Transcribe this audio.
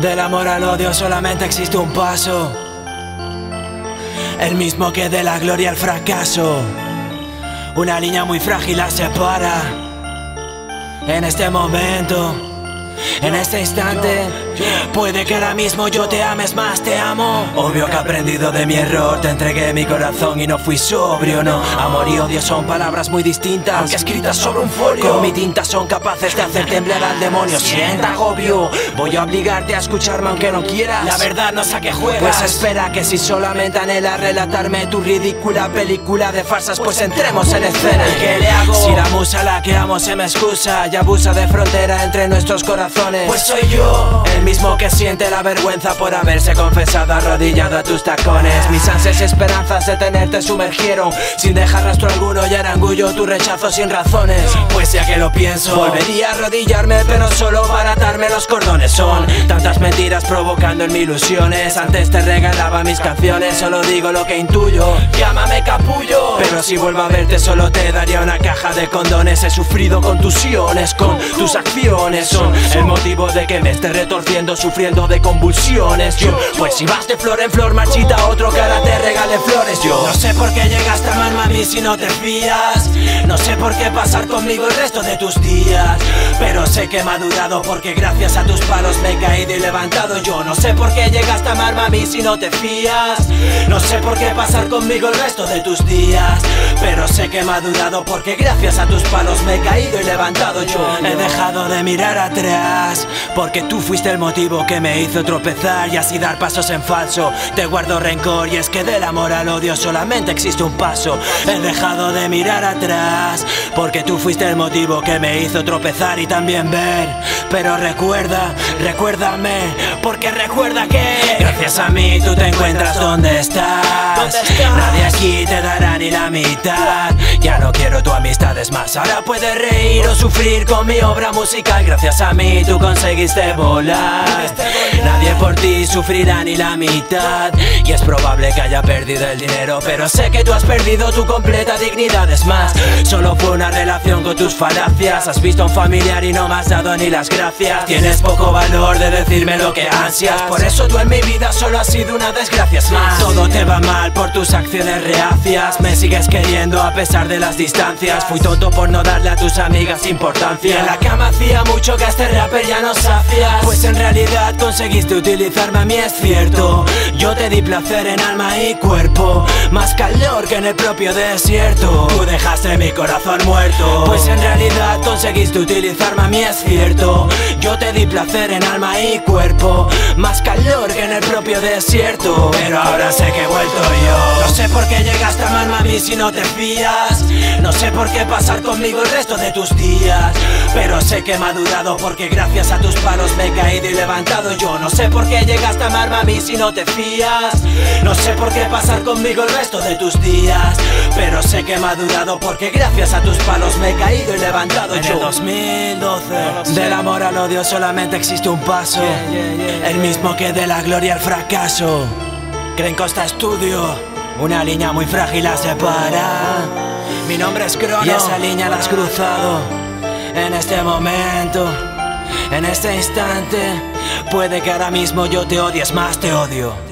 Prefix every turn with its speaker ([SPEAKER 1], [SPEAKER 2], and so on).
[SPEAKER 1] Del amor al odio solamente existe un paso. El mismo que de la gloria al fracaso. Una línea muy frágil la separa. En este momento, en este instante, puede que ahora mismo yo te ames más, te amo. Obvio que he aprendido de mi error, te entregué mi corazón y no fui sobrio, no. Amor y odio son palabras muy distintas, aunque escritas sobre un folio. Con mi tinta son capaces de hacer temblar al demonio. Sienta agobio, voy a obligarte a escucharme aunque no quieras. La verdad no sé a qué juegas. Pues espera que si solamente anhelas relatarme tu ridícula película de farsas, pues entremos en escena. ¿Qué le hago? Si la musa la que amo se me excusa y abusa de frontera entre nuestros corazones, pues soy yo, el mismo que siente la vergüenza por haberse confesado arrodillado a tus tacones. Mis ansias y esperanzas de tenerte sumergieron sin dejar rastro alguno y arangullo tu rechazo sin razones. Pues ya que lo pienso, volvería a arrodillarme, pero solo para atarme los cordones. Son tantas mentiras provocando en mí ilusiones. Antes te regalaba mis canciones, solo digo lo que intuyo. Llámame capullo, pero si vuelvo a verte, solo te daría una caja de condones. He sufrido contusiones con tus acciones, son el motivo de que me esté retorciendo, sufriendo de convulsiones. Yo, pues si vas de flor en flor, marchita otro ahora te regale flores. Yo no sé por qué llegaste a mí si no te fías. No sé por qué pasar conmigo el resto de tus días. Pero sé que he madurado porque gracias a tus palos me he caído y levantado. Yo no sé por qué llegaste a mí si no te fías. No sé por qué pasar conmigo el resto de tus días. Pero sé que he madurado porque gracias a tus palos me he caído y levantado. Yo he dejado de mirar atrás atrás porque tú fuiste el motivo que me hizo tropezar y así dar pasos en falso. Te guardo rencor y es que del amor al odio solamente existe un paso. He dejado de mirar atrás porque tú fuiste el motivo que me hizo tropezar y también ver. Pero recuerda, recuérdame, porque recuerda que gracias a mí tú te encuentras donde estás. Nadie aquí te dará ni la mitad. Ya no quiero tu amistad, es más, ahora puedes reír o sufrir con mi obra musical. Gracias a mí tú conseguiste volar. Por ti sufrirá ni la mitad. Y es probable que haya perdido el dinero, pero sé que tú has perdido tu completa dignidad. Es más, solo fue una relación con tus falacias. Has visto a un familiar y no me has dado ni las gracias. Tienes poco valor de decirme lo que ansias. Por eso tú en mi vida solo has sido una desgracia. Es más, todo te va mal por tus acciones reacias. Me sigues queriendo a pesar de las distancias. Fui tonto por no darle a tus amigas importancia. En la cama hacía mucho que a este rapper ya no sacias. Pues en realidad conseguiste utilizarme a mí, es cierto. Yo te di placer en alma y cuerpo. Más calor que en el propio desierto. Tú dejaste mi corazón muerto. Pues en realidad conseguiste utilizarme a mí, es cierto. Yo te di placer en alma y cuerpo. Más calor que en el propio desierto. Pero ahora sé que he vuelto mí si no te fías. No sé por qué pasar conmigo el resto de tus días. Pero sé que he madurado porque gracias a tus palos me he caído y levantado. Yo no sé por qué llegaste a amarme a mí si no te fías. No sé por qué pasar conmigo el resto de tus días. Pero sé que he madurado porque gracias a tus palos me he caído y levantado. En el 2012, del amor al odio solamente existe un paso. El mismo que de la gloria al fracaso. Creen Costa Studio, una línea muy frágil la separa. Mi nombre es Crono y esa línea la has cruzado. En este momento, en este instante, puede que ahora mismo yo te odies más, te odio.